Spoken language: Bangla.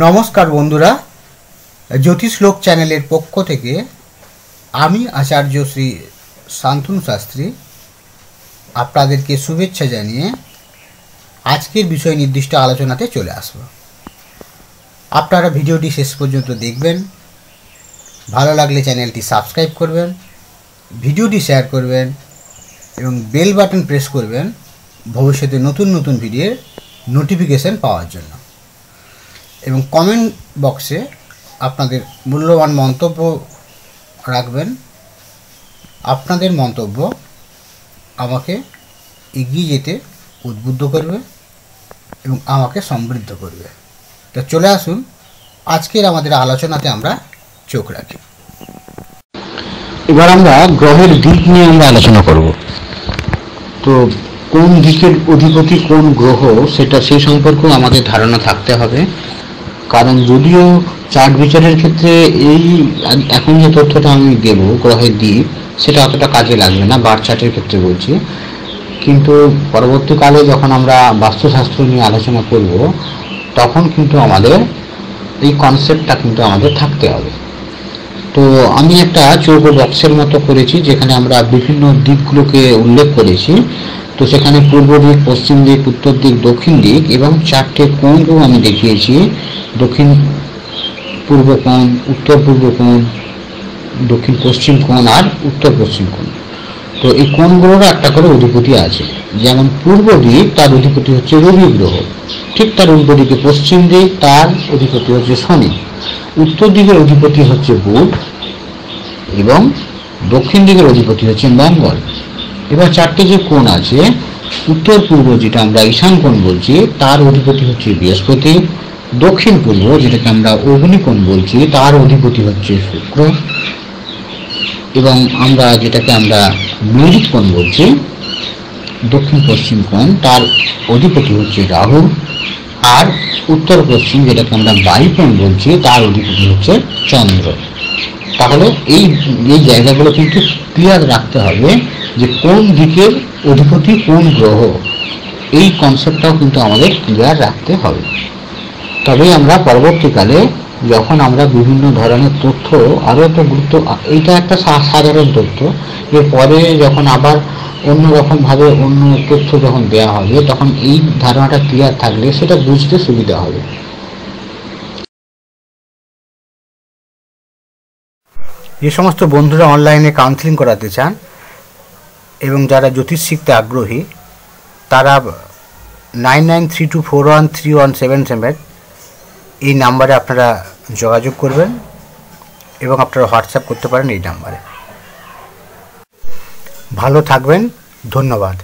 নমস্কার বন্ধুরা জ্যোতিষলোক চ্যানেলের পক্ষ থেকে আমি আচার্য শ্রী শান্তনু শাস্ত্রী আপনাদেরকে শুভেচ্ছা জানিয়ে আজকের বিষয় নির্দিষ্ট আলোচনাতে চলে আসব। আপনারা ভিডিওটি শেষ পর্যন্ত দেখবেন, ভালো লাগলে চ্যানেলটি সাবস্ক্রাইব করবেন, ভিডিওটি শেয়ার করবেন এবং বেল বাটন প্রেস করবেন ভবিষ্যতে নতুন নতুন ভিডিওর নোটিফিকেশন পাওয়ার জন্য। এবং কমেন্ট বক্সে আপনাদের মূল্যবান মন্তব্য রাখবেন। আপনাদের মন্তব্য আমাকে এগিয়ে যেতে উদ্বুদ্ধ করবে এবং আমাকে সমৃদ্ধ করবে। তো চলে আসুন, আজকের আমাদের আলোচনাতে আমরা চোখ রাখি। এবার আমরা গ্রহের দিক নিয়ে আমরা আলোচনা করব। তো কোন দিকের অধিপতি কোন গ্রহ সেটা সেই সম্পর্কেও আমাদের ধারণা থাকতে হবে। কারণ যদিও চার্ট বিচারের ক্ষেত্রে এই, এখন যে তথ্যটা আমি দেব গ্রহের দিক সেটা অতটা কাজে লাগবে না, বার চার্টের ক্ষেত্রে বলছি। কিন্তু পরবর্তীকালে যখন আমরা বাস্তুশাস্ত্র নিয়ে আলোচনা করব, তখন কিন্তু আমাদের এই কনসেপ্টটা কিন্তু আমাদের থাকতে হবে। তো আমি একটা চৌকো বক্সের মতো করেছি, যেখানে আমরা বিভিন্ন দিকগুলোকে উল্লেখ করেছি। তো সেখানে পূর্ব দিক, পশ্চিম দিক, উত্তর দিক, দক্ষিণ দিক এবং চারটে কোণকেও আমি দেখিয়েছি। দক্ষিণ পূর্ব কোণ, উত্তর পূর্ব কোণ, দক্ষিণ পশ্চিম কোণ আর উত্তর পশ্চিম কোণ। তো এই কোণগুলোরও একটা করে অধিপতি আছে। যেমন পূর্ব দিক, তার অধিপতি হচ্ছে রবি গ্রহ। ঠিক তার উল্টো দিকে পশ্চিম দিক, তার অধিপতি হচ্ছে শনি। উত্তর দিকের অধিপতি হচ্ছে বুধ এবং দক্ষিণ দিকের অধিপতি হচ্ছে মঙ্গল। এবার চারটে যে কোণ আছে, উত্তর পূর্ব যেটা আমরা ঈশান কোণ বলছি, তার অধিপতি হচ্ছে বৃহস্পতি, দক্ষিণ পূর্ব যেটাকে আমরা অগ্নিকোণ বলছি, তার অধিপতি হচ্ছে শুক্র। এবং আমরা যেটাকে আমরা মেরিট কোণ বলছি, দক্ষিণ পশ্চিম কোণ, তার অধিপতি হচ্ছে রাহু। আর উত্তর পশ্চিম যেটাকে আমরা বায়ুকোণ বলছি, তার অধিপতি হচ্ছে চন্দ্র। তাহলে এই এই জায়গাগুলো কিন্তু ক্লিয়ার রাখতে হবে যে কোন দিকের অধিপতি, কোন গ্রহ, এই কনসেপ্টটাও কিন্তু আমাদের ক্লিয়ার রাখতে হবে। তবেই আমরা পরবর্তীকালে যখন আমরা বিভিন্ন ধরনের তথ্য আরও একটা গুরুত্ব, এইটা একটা সাধারণ তথ্য, যে এরপরে যখন আবার অন্য রকমভাবে অন্য তথ্য যখন দেওয়া হবে, তখন এই ধারণাটা ক্লিয়ার থাকলে সেটা বুঝতে সুবিধা হবে। যে সমস্ত বন্ধুরা অনলাইনে কাউন্সিলিং করাতে চান এবং যারা জ্যোতিষ শিখতে আগ্রহী, তারা nine nine three two four one three one seven seven এই নাম্বারে আপনারা যোগাযোগ করবেন এবং আপনারা হোয়াটসঅ্যাপ করতে পারেন এই নাম্বারে। ভালো থাকবেন, ধন্যবাদ।